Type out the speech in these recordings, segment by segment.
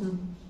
嗯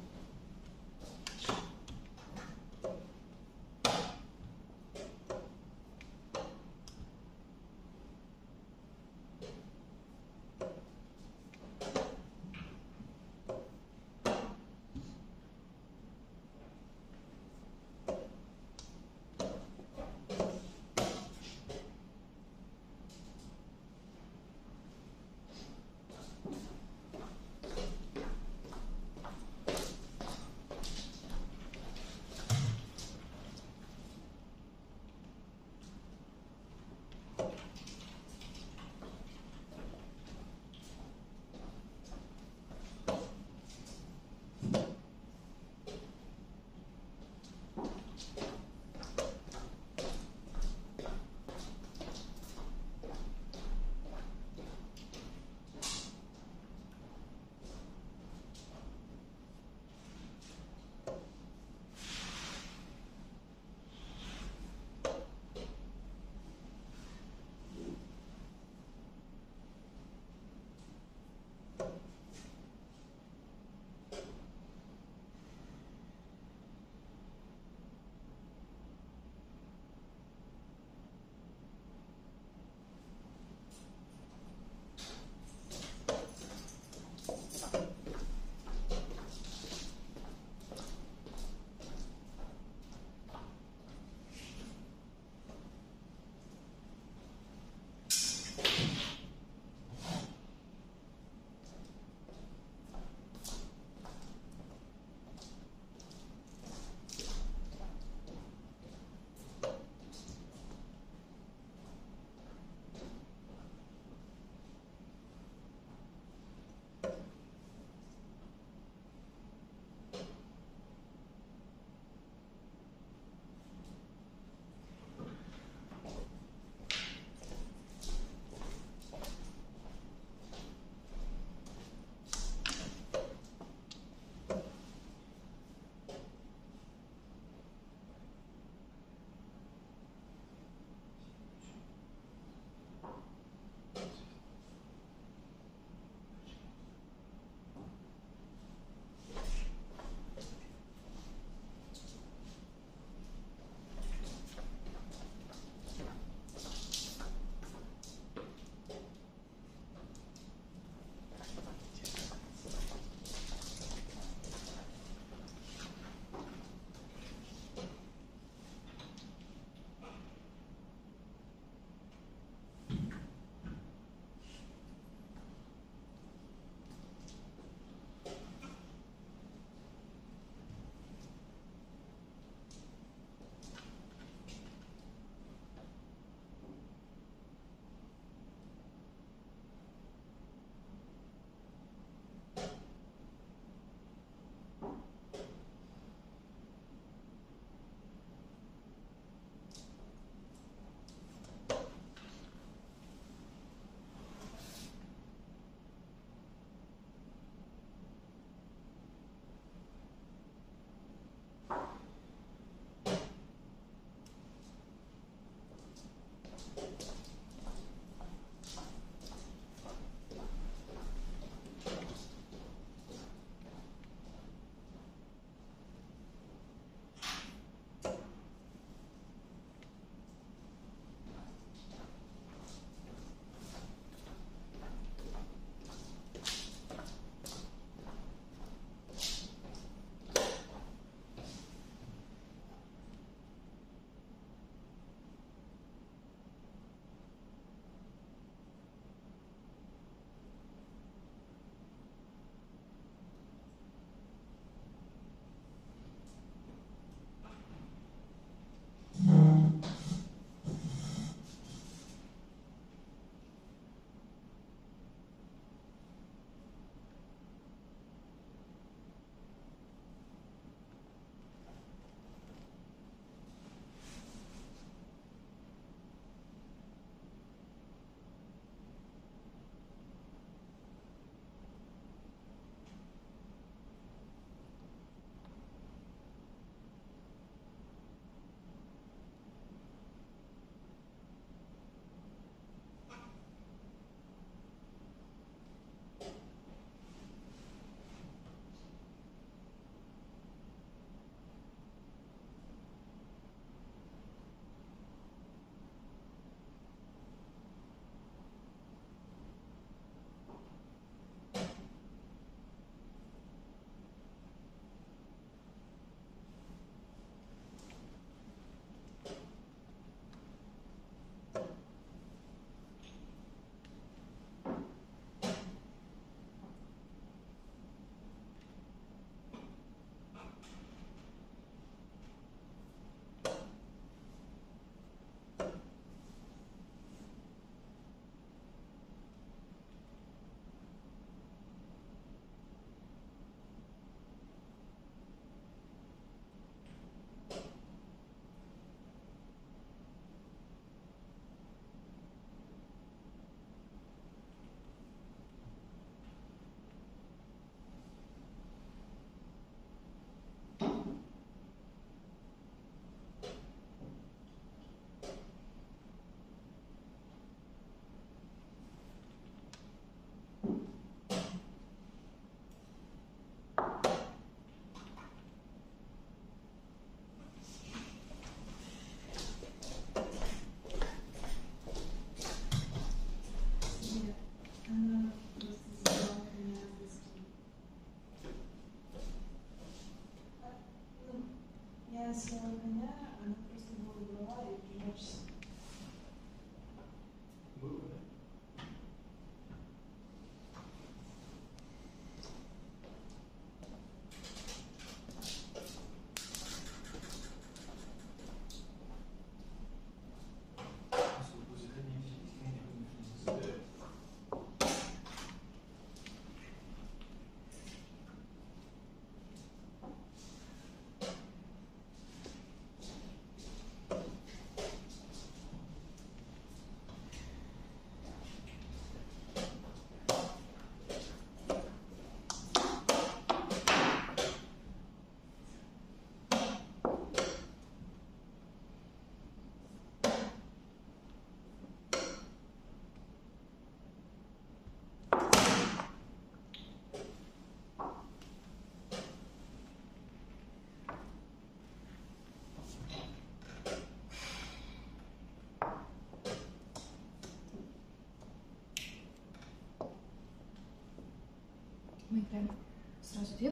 Съела коня, она просто была голова и прячется. Мы прям сразу две